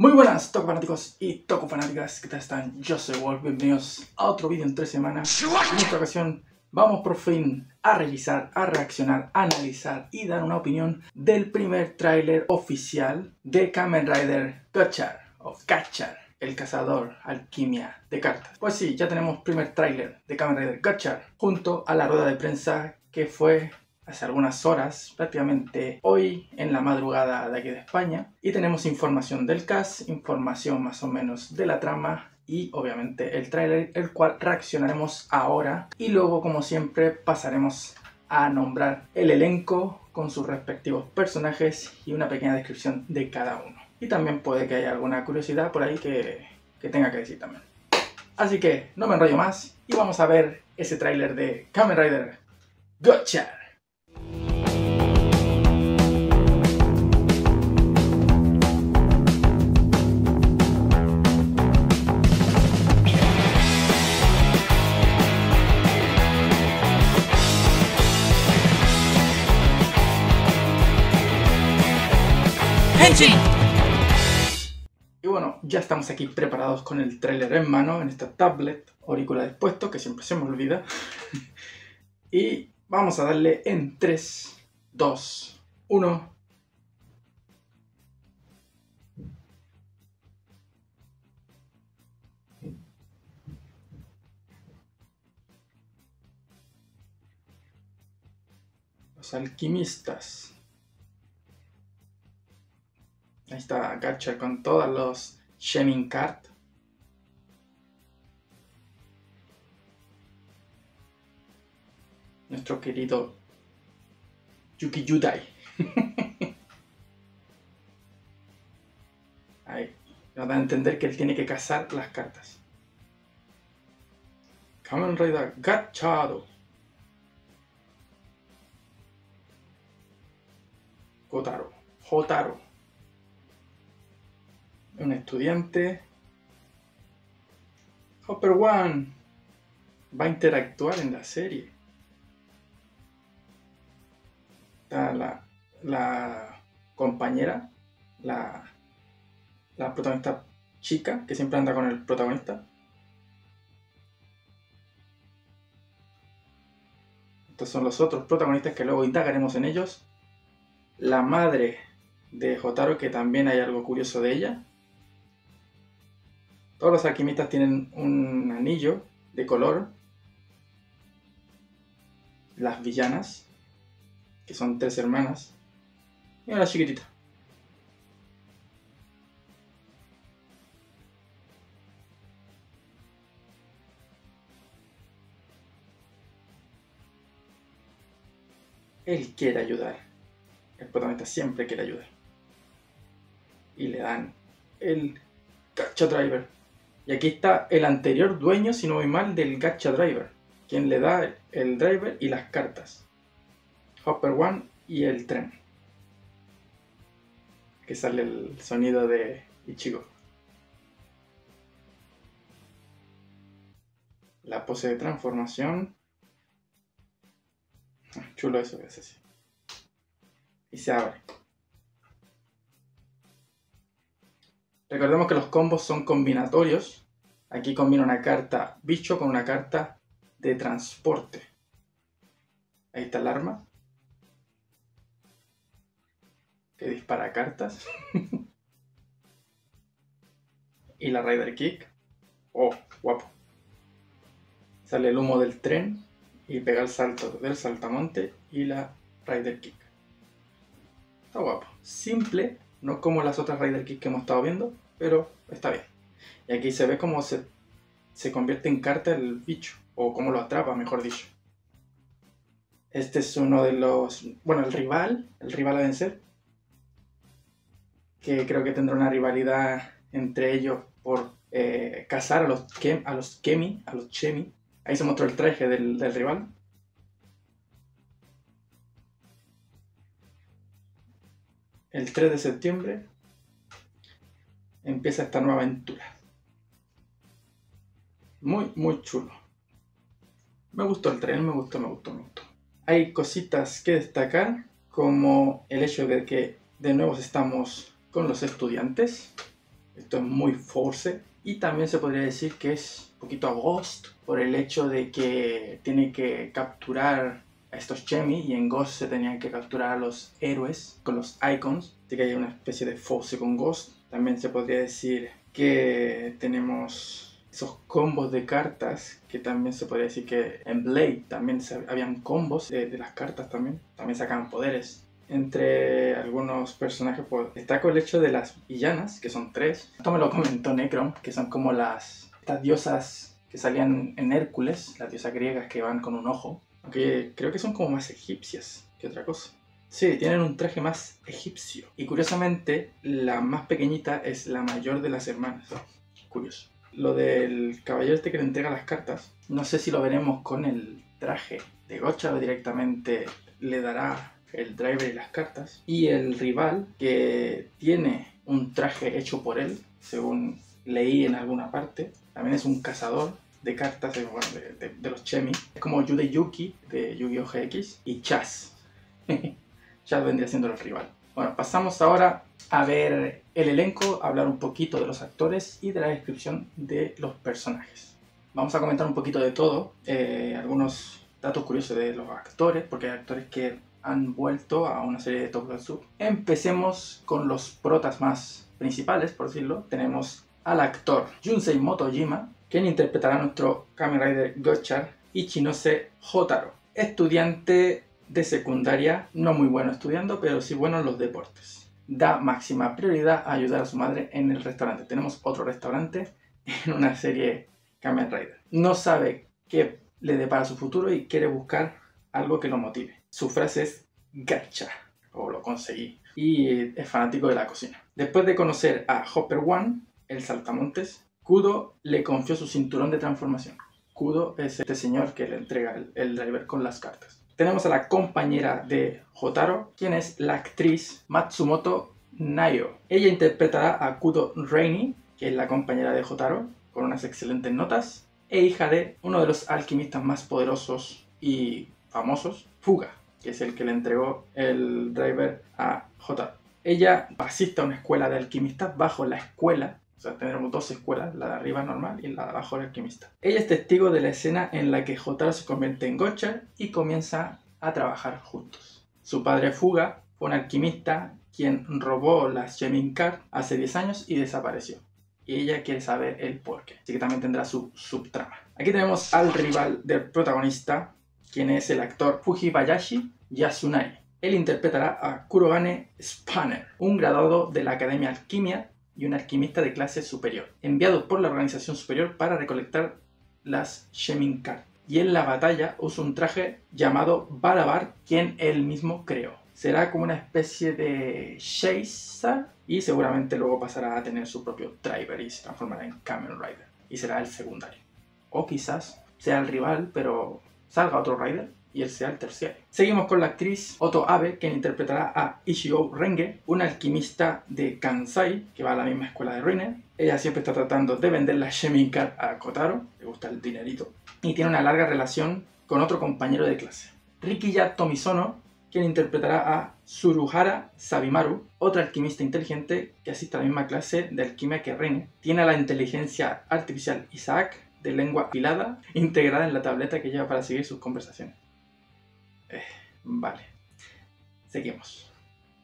Muy buenas, Toco fanáticos y Toco fanáticas, ¿qué tal están? Yo soy Wolf, bienvenidos a otro vídeo en tres semanas. En esta ocasión vamos por fin a revisar, a reaccionar, a analizar y dar una opinión del primer tráiler oficial de Kamen Rider Gachar, o Gachar, el cazador alquimia de cartas. Pues sí, ya tenemos primer tráiler de Kamen Rider Gachar, junto a la rueda de prensa que fue hace algunas horas, prácticamente hoy en la madrugada de aquí de España. Y tenemos información del cast, información más o menos de la trama y obviamente el tráiler, el cual reaccionaremos ahora. Y luego, como siempre, pasaremos a nombrar el elenco con sus respectivos personajes y una pequeña descripción de cada uno. Y también puede que haya alguna curiosidad por ahí que, que tenga que decir también. Así que no me enrollo más y vamos a ver ese tráiler de Kamen Rider Gotcha. Aquí preparados con el trailer en mano, en esta tablet, aurícula dispuesto, que siempre se me olvida. y vamos a darle en 3, 2, 1. Los alquimistas. Ahí está Gatcher con todos los Shemin Card. Nuestro querido Yuki Yudai. Ahí. Nos da a entender que él tiene que cazar las cartas. Kamen Rider Gachado. Kotaro. Jotaro un estudiante. Hopper One va a interactuar en la serie. Está la, compañera, la, la protagonista chica, que siempre anda con el protagonista. Estos son los otros protagonistas que luego indagaremos en ellos. La madre de Jotaro, que también hay algo curioso de ella. Todos los alquimistas tienen un anillo de color. Las villanas, que son tres hermanas. Y una chiquitita. Él quiere ayudar. El protagonista siempre quiere ayudar. Y le dan el cacho driver y aquí está el anterior dueño, si no voy mal, del Gacha Driver, quien le da el driver y las cartas. Hopper One y el tren. Que sale el sonido de Ichigo. La pose de transformación. Chulo eso, es así. Y se abre. Recordemos que los combos son combinatorios. Aquí combina una carta bicho con una carta de transporte. Ahí está el arma. Que dispara cartas. y la Rider Kick. Oh, guapo. Sale el humo del tren y pega el salto del saltamonte y la Rider Kick. Está guapo. Simple, no como las otras Rider Kick que hemos estado viendo, pero está bien. Y aquí se ve cómo se, se convierte en carta el bicho, o cómo lo atrapa, mejor dicho. Este es uno de los, bueno, el rival, el rival a vencer, que creo que tendrá una rivalidad entre ellos por eh, cazar a los, a los Kemi, a los Chemi. Ahí se mostró el traje del, del rival. El 3 de septiembre empieza esta nueva aventura. Muy, muy chulo. Me gustó el tren, me gustó, me gustó, me gustó. Hay cositas que destacar, como el hecho de que de nuevo estamos con los estudiantes. Esto es muy Force. Y también se podría decir que es un poquito a Ghost por el hecho de que tiene que capturar a estos Chemi y en Ghost se tenían que capturar a los héroes con los icons. Así que hay una especie de Force con Ghost. También se podría decir que tenemos esos combos de cartas que también se podría decir que en Blade también habían combos de, de las cartas también. También sacaban poderes entre algunos personajes pues, destaco el hecho de las villanas, que son tres. Esto me lo comentó Necron, que son como las estas diosas que salían en Hércules, las diosas griegas que van con un ojo. Aunque creo que son como más egipcias que otra cosa. Sí, tienen un traje más egipcio. Y curiosamente, la más pequeñita es la mayor de las hermanas. curioso. Lo del caballero este que le entrega las cartas, no sé si lo veremos con el traje de Gocha o directamente le dará el driver y las cartas, y el rival que tiene un traje hecho por él, según leí en alguna parte, también es un cazador de cartas de, los Chemi, es como Yude Yuki de Yu-Gi-Oh! GX y Chas. Chas vendría siendo el rival. Bueno, pasamos ahora a ver el elenco, hablar un poquito de los actores y de la descripción de los personajes. Vamos a comentar un poquito de todo, eh, algunos datos curiosos de los actores, porque hay actores que han vuelto a una serie de Tokusatsu. Empecemos con los protas más principales, por decirlo. Tenemos al actor Junsei Motojima, quien interpretará a nuestro Kamen Rider Gochar Ichinose Hotaro, estudiante de secundaria, no muy bueno estudiando, pero sí bueno en los deportes. Da máxima prioridad a ayudar a su madre en el restaurante. Tenemos otro restaurante en una serie Kamen Rider. No sabe qué le depara su futuro y quiere buscar algo que lo motive. Su frase es gacha, o lo conseguí, y es fanático de la cocina. Después de conocer a Hopper One, el saltamontes, Kudo le confió su cinturón de transformación. Kudo es este señor que le entrega el, driver con las cartas. Tenemos a la compañera de Jotaro, quien es la actriz Matsumoto Nayo. Ella interpretará a Kudo Rainy, que es la compañera de Jotaro, con unas excelentes notas, e hija de uno de los alquimistas más poderosos y famosos, Fuga que es el que le entregó el driver a J. Ella asiste a una escuela de alquimistas bajo la escuela, o sea, tendremos dos escuelas, la de arriba normal y la de abajo el alquimista. Ella es testigo de la escena en la que J se convierte en Gocha y comienza a trabajar juntos. Su padre Fuga fue un alquimista quien robó las Gemin Card hace 10 años y desapareció. Y ella quiere saber el porqué. Así que también tendrá su subtrama. Aquí tenemos al rival del protagonista, quien es el actor Fujibayashi Yasunari. Él interpretará a Kurogane Spanner, un graduado de la Academia Alquimia y un alquimista de clase superior, enviado por la organización superior para recolectar las Sheminkar. Y en la batalla usa un traje llamado Barabar, quien él mismo creó. Será como una especie de Shazer y seguramente luego pasará a tener su propio driver y se transformará en Kamen Rider y será el secundario. O quizás sea el rival, pero salga otro Rider y él sea el terciario. Seguimos con la actriz Oto Abe, quien interpretará a Ishio Renge, una alquimista de Kansai, que va a la misma escuela de Reiner. Ella siempre está tratando de vender la Shemikar a Kotaro, le gusta el dinerito, y tiene una larga relación con otro compañero de clase. Rikiya Tomisono, quien interpretará a Suruhara Sabimaru, otra alquimista inteligente que asiste a la misma clase de alquimia que Reiner. Tiene la inteligencia artificial Isaac, de lengua hilada integrada en la tableta que lleva para seguir sus conversaciones. Eh, vale. Seguimos.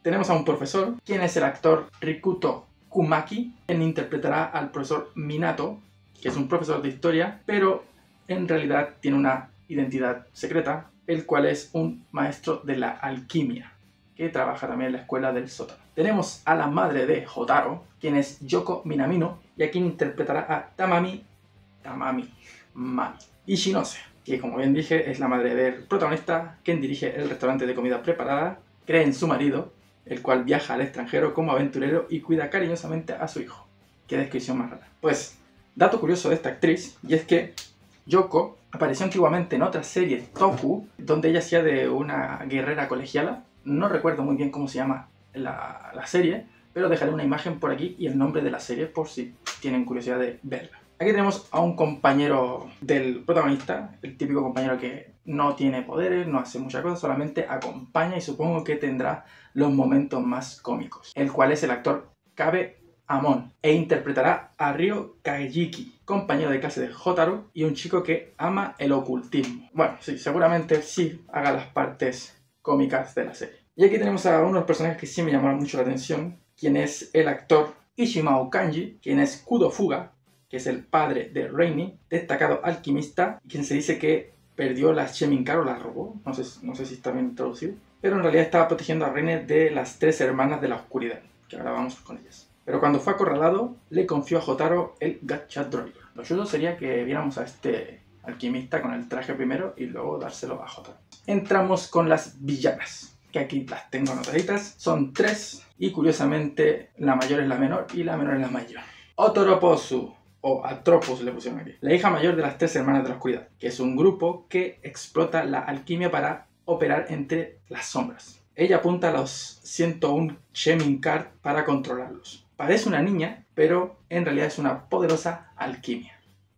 Tenemos a un profesor, quien es el actor Rikuto Kumaki, quien interpretará al profesor Minato, que es un profesor de historia, pero en realidad tiene una identidad secreta, el cual es un maestro de la alquimia, que trabaja también en la escuela del sótano. Tenemos a la madre de Jotaro, quien es Yoko Minamino, y a quien interpretará a Tamami Tamami Mami Ishinose, que como bien dije es la madre del protagonista, quien dirige el restaurante de comida preparada, cree en su marido, el cual viaja al extranjero como aventurero y cuida cariñosamente a su hijo. Qué descripción más rara. Pues, dato curioso de esta actriz, y es que Yoko apareció antiguamente en otra serie, Toku, donde ella hacía de una guerrera colegiala. No recuerdo muy bien cómo se llama la, la serie, pero dejaré una imagen por aquí y el nombre de la serie por si tienen curiosidad de verla. Aquí tenemos a un compañero del protagonista, el típico compañero que no tiene poderes, no hace muchas cosas, solamente acompaña y supongo que tendrá los momentos más cómicos, el cual es el actor Kabe Amon e interpretará a Ryo Kageyiki, compañero de clase de Jotaro y un chico que ama el ocultismo. Bueno, sí, seguramente sí haga las partes cómicas de la serie. Y aquí tenemos a uno de los personajes que sí me llamaron mucho la atención, quien es el actor Ishimao Kanji, quien es Kudo Fuga, que es el padre de Reini, destacado alquimista, quien se dice que perdió la Sheminkar o la robó, no sé, no sé si está bien traducido, pero en realidad estaba protegiendo a Reine de las tres hermanas de la oscuridad, que ahora vamos con ellas. Pero cuando fue acorralado, le confió a Jotaro el Gacha Driver. Lo justo sería que viéramos a este alquimista con el traje primero y luego dárselo a Jotaro. Entramos con las villanas, que aquí las tengo anotaditas. Son tres y curiosamente la mayor es la menor y la menor es la mayor. Otoroposu, o Atropos le pusieron aquí, la hija mayor de las tres hermanas de la oscuridad, que es un grupo que explota la alquimia para operar entre las sombras. Ella apunta a los 101 Shemin Card para controlarlos. Parece una niña, pero en realidad es una poderosa alquimia.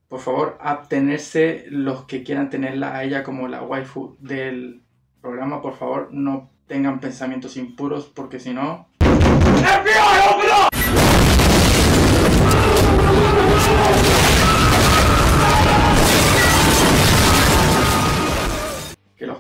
Por favor, abtenerse los que quieran tenerla a ella como la waifu del programa. Por favor, no tengan pensamientos impuros porque si no... Que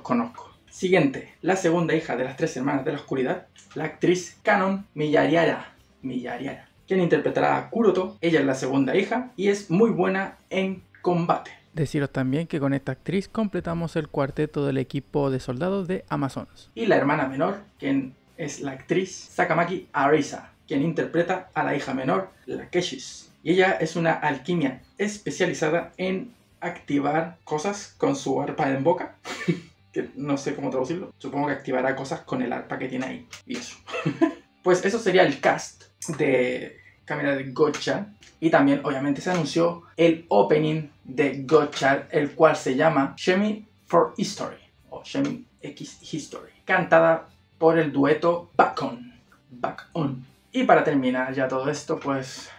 conozco. Siguiente, la segunda hija de las tres hermanas de la oscuridad, la actriz Canon Miyariara. Miyariara. Quien interpretará a Kuroto. Ella es la segunda hija y es muy buena en combate. Deciros también que con esta actriz completamos el cuarteto del equipo de soldados de Amazonas. Y la hermana menor, quien es la actriz Sakamaki Arisa, quien interpreta a la hija menor, la Keshis. Y ella es una alquimia especializada en activar cosas con su arpa en boca. que no sé cómo traducirlo. Supongo que activará cosas con el arpa que tiene ahí. Y eso. pues eso sería el cast de Cámara de Gotcha. Y también, obviamente, se anunció el opening de Gotcha, el cual se llama Shemi for History. O Shemi X History. Cantada por el dueto Back On. Back On. Y para terminar ya todo esto, pues,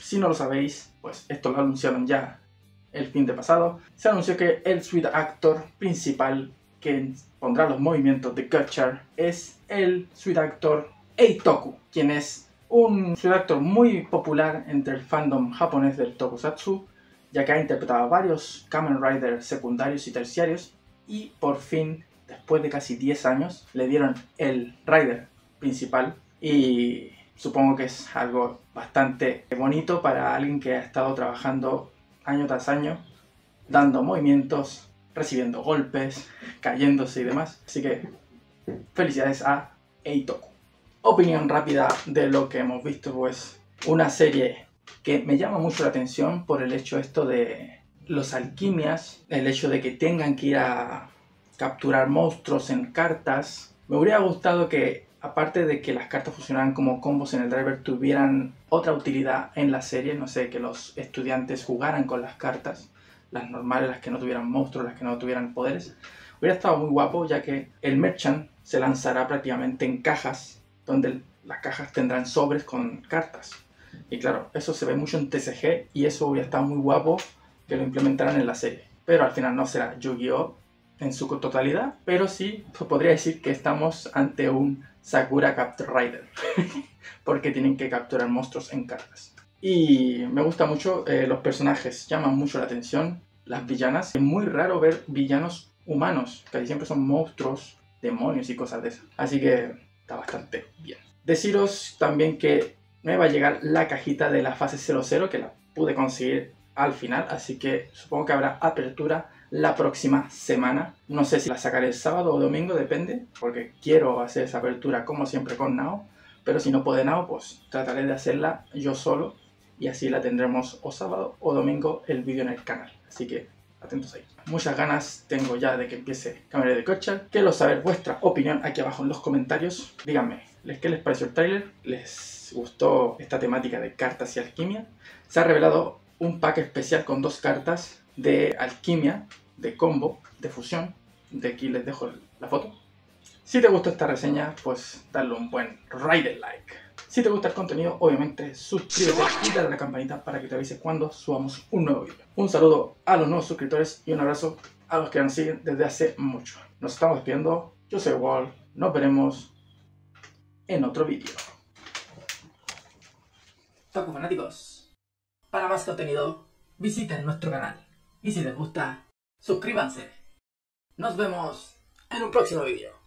si no lo sabéis, pues esto lo anunciaron ya el fin de pasado. Se anunció que el suite actor principal que pondrá los movimientos de Gotcha es el actor Eitoku, quien es un actor muy popular entre el fandom japonés del tokusatsu, ya que ha interpretado varios Kamen Rider secundarios y terciarios, y por fin, después de casi 10 años, le dieron el Rider principal, y supongo que es algo bastante bonito para alguien que ha estado trabajando año tras año, dando movimientos, recibiendo golpes, cayéndose y demás. Así que felicidades a Eitoku. Opinión rápida de lo que hemos visto, pues una serie que me llama mucho la atención por el hecho esto de los alquimias, el hecho de que tengan que ir a capturar monstruos en cartas. Me hubiera gustado que aparte de que las cartas funcionaran como combos en el driver, tuvieran otra utilidad en la serie, no sé, que los estudiantes jugaran con las cartas, las normales, las que no tuvieran monstruos, las que no tuvieran poderes. Hubiera estado muy guapo ya que el Merchant se lanzará prácticamente en cajas, donde las cajas tendrán sobres con cartas. Y claro, eso se ve mucho en TCG y eso hubiera estado muy guapo que lo implementaran en la serie. Pero al final no será Yu-Gi-Oh! en su totalidad, pero sí podría decir que estamos ante un Sakura Capture Rider, porque tienen que capturar monstruos en cartas. Y me gusta mucho, eh, los personajes llaman mucho la atención, las villanas. Es muy raro ver villanos humanos, casi siempre son monstruos, demonios y cosas de esas. Así que está bastante bien. Deciros también que me va a llegar la cajita de la fase 00, que la pude conseguir al final, así que supongo que habrá apertura la próxima semana. No sé si la sacaré el sábado o domingo, depende, porque quiero hacer esa apertura como siempre con Nao, pero si no puede Nao, pues trataré de hacerla yo solo y así la tendremos o sábado o domingo el vídeo en el canal. Así que atentos ahí. Muchas ganas tengo ya de que empiece Cámara de Cocha. Quiero saber vuestra opinión aquí abajo en los comentarios. Díganme, ¿qué les pareció el trailer? ¿Les gustó esta temática de cartas y alquimia? Se ha revelado un pack especial con dos cartas de alquimia de combo, de fusión. De aquí les dejo la foto. Si te gustó esta reseña, pues dale un buen ride like. Si te gusta el contenido, obviamente suscríbete y dale a la campanita para que te avise cuando subamos un nuevo video. Un saludo a los nuevos suscriptores y un abrazo a los que nos siguen desde hace mucho. Nos estamos viendo. Yo soy Wall. Nos veremos en otro vídeo. Toco fanáticos. Para más contenido, visiten nuestro canal. Y si les gusta, suscríbanse. Nos vemos en un próximo vídeo.